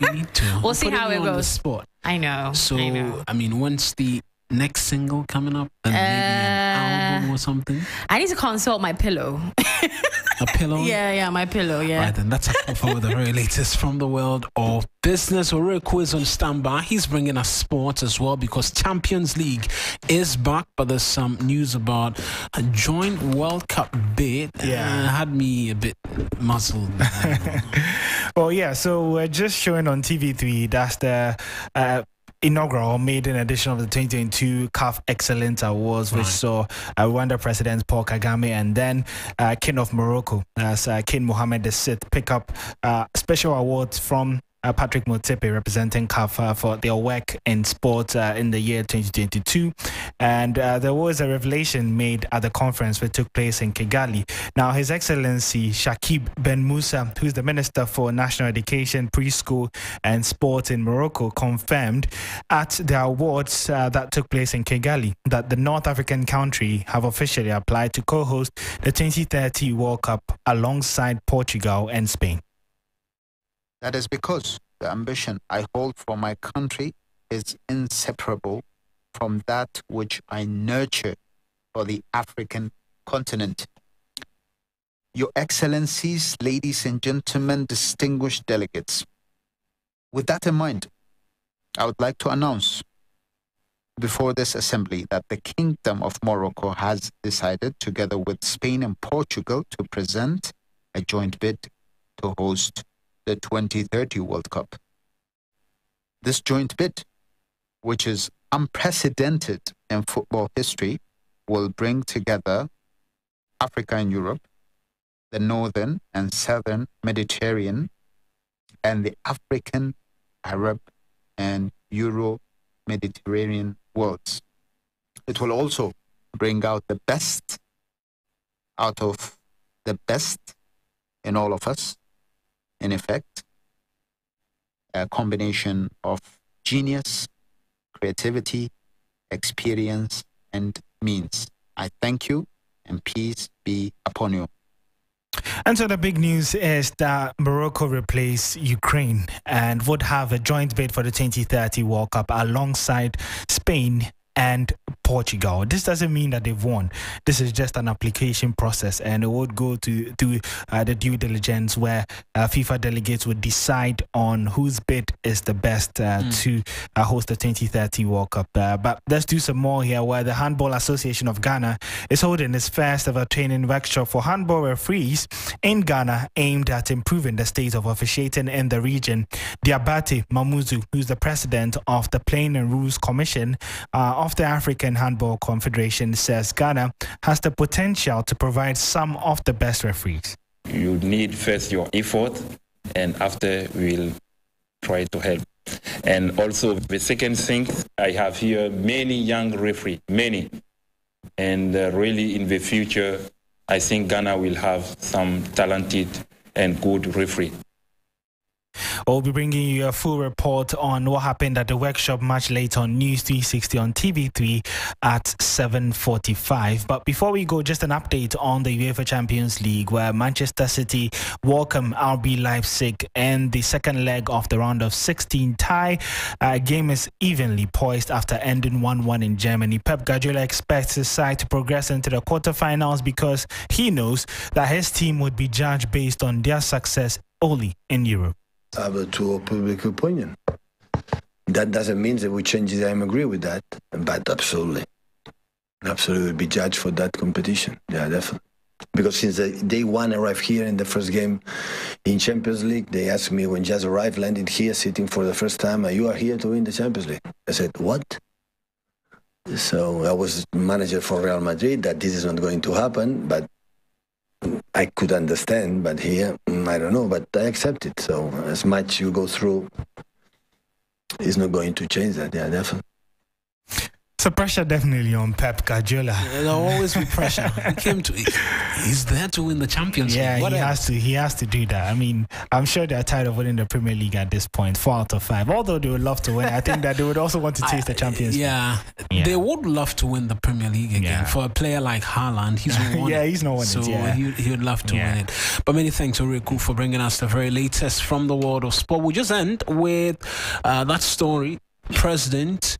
you need to. We'll see how it goes. spot. I know. So, I, know. I mean, once the next single coming up? And uh, maybe an album or something? I need to consult my pillow. a pillow? Yeah, yeah, my pillow, yeah. Right, then that's a for the very latest from the world of business. Oreko quiz on standby. He's bringing us sports as well because Champions League is back, but there's some news about a joint World Cup bid. Yeah. Uh, had me a bit muzzled. well, yeah, so we're just showing on TV3 that's the uh, inaugural maiden edition of the 2022 CAF Excellence Awards, which saw uh, Rwanda President Paul Kagame and then uh, King of Morocco, as uh, King Mohammed VI, pick up uh, special awards from uh, Patrick Motsepe representing CAF for their work in sport uh, in the year 2022. And uh, there was a revelation made at the conference which took place in Kigali. Now, His Excellency Shakib Ben Musa, who's the Minister for National Education, Preschool and Sport in Morocco, confirmed at the awards uh, that took place in Kigali that the North African country have officially applied to co-host the 2030 World Cup alongside Portugal and Spain. That is because the ambition I hold for my country is inseparable from that which I nurture for the African continent. Your Excellencies, ladies and gentlemen, distinguished delegates, with that in mind, I would like to announce before this assembly that the Kingdom of Morocco has decided, together with Spain and Portugal, to present a joint bid to host the 2030 World Cup. This joint bid, which is unprecedented in football history, will bring together Africa and Europe, the Northern and Southern Mediterranean, and the African, Arab, and Euro Mediterranean worlds. It will also bring out the best out of the best in all of us in effect, a combination of genius, creativity, experience, and means. I thank you and peace be upon you. And so the big news is that Morocco replaced Ukraine and would have a joint bid for the 2030 World Cup alongside Spain and Portugal. This doesn't mean that they've won. This is just an application process, and it would go to to uh, the due diligence where uh, FIFA delegates would decide on whose bid is the best uh, mm. to uh, host the 2030 World Cup. Uh, but let's do some more here, where the Handball Association of Ghana is holding its first ever training workshop for handball referees in Ghana, aimed at improving the state of officiating in the region. Diabate Mamuzu, who's the president of the Playing and Rules Commission uh, of the African Handball Confederation says Ghana has the potential to provide some of the best referees. You need first your effort, and after we'll try to help. And also the second thing, I have here many young referees, many. And uh, really, in the future, I think Ghana will have some talented and good referee. We'll be bringing you a full report on what happened at the workshop much later on News 360 on TV3 at 7.45. But before we go, just an update on the UEFA Champions League where Manchester City welcome RB Leipzig and the second leg of the round of 16 tie. Uh, game is evenly poised after ending 1-1 in Germany. Pep Guardiola expects his side to progress into the quarterfinals because he knows that his team would be judged based on their success only in Europe have to public opinion. That doesn't mean that we change it. I agree with that, but absolutely, absolutely be judged for that competition. Yeah, definitely. Because since the day one arrived here in the first game in Champions League, they asked me when just arrived, landed here, sitting for the first time, you are here to win the Champions League. I said, what? So I was manager for Real Madrid, that this is not going to happen, but I could understand, but here, mm, I don't know, but I accept it. So as much you go through, it's not going to change that. Yeah, definitely. So pressure definitely on Pep Guardiola. There'll always be pressure. he came to, he's there to win the Champions yeah, League. Yeah, he has to. He has to do that. I mean, I'm sure they're tired of winning the Premier League at this point, four out of five. Although they would love to win, I think that they would also want to taste the Champions yeah, League. Yeah, they would love to win the Premier League again. Yeah. For a player like Haaland, he's won yeah, he's not winning. So it, yeah. he, he would love to win it. But many thanks, Oriku, for bringing us the very latest from the world of sport. We just end with uh, that story. President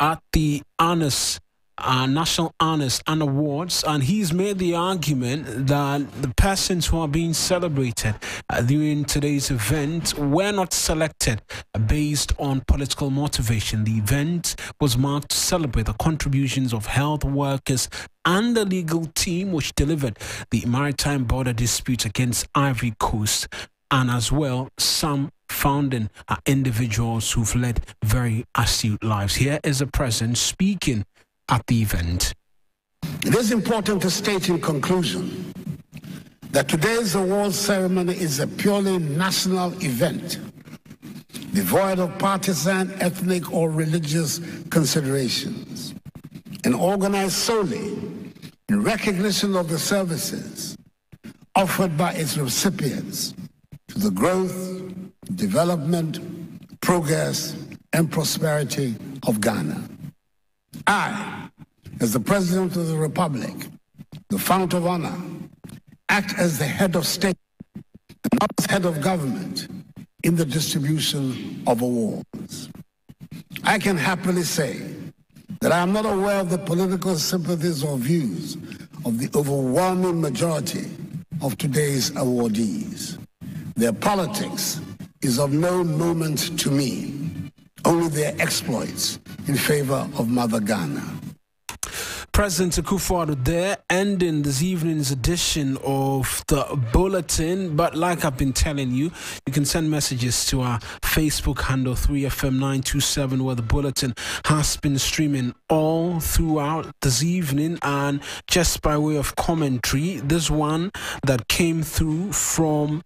at the honors uh, national honors and awards, and he's made the argument that the persons who are being celebrated uh, during today's event were not selected based on political motivation. The event was marked to celebrate the contributions of health workers and the legal team which delivered the maritime border dispute against Ivory Coast and as well some founding uh, individuals who've led very astute lives. Here is the president speaking at the event. It is important to state in conclusion that today's award ceremony is a purely national event, devoid of partisan, ethnic, or religious considerations, and organized solely in recognition of the services offered by its recipients to the growth, development, progress, and prosperity of Ghana. I, as the President of the Republic, the fount of honor, act as the head of state and not as head of government in the distribution of awards. I can happily say that I am not aware of the political sympathies or views of the overwhelming majority of today's awardees. Their politics is of no moment to me, only their exploits in favor of Mother Ghana. President Akufo-Addo there ending this evening's edition of the bulletin. But like I've been telling you, you can send messages to our Facebook handle 3FM927 where the bulletin has been streaming all throughout this evening. And just by way of commentary, this one that came through from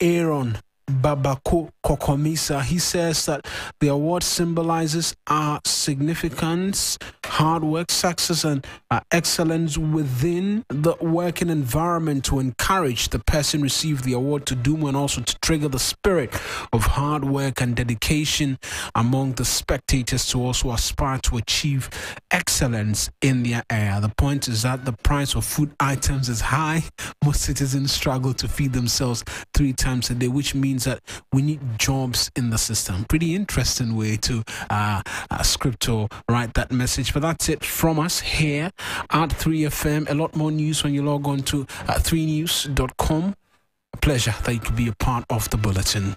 Aaron Babako Kokomisa. He says that the award symbolizes our significance, hard work, success, and uh, excellence within the working environment to encourage the person receive the award to do more and also to trigger the spirit of hard work and dedication among the spectators to also aspire to achieve excellence in their area. The point is that the price of food items is high. Most citizens struggle to feed themselves three times a day, which means that we need jobs in the system. Pretty interesting way to uh, uh, script or write that message. But that's it from us here at 3FM. A lot more news when you log on to uh, 3news.com. A pleasure that you could be a part of the bulletin.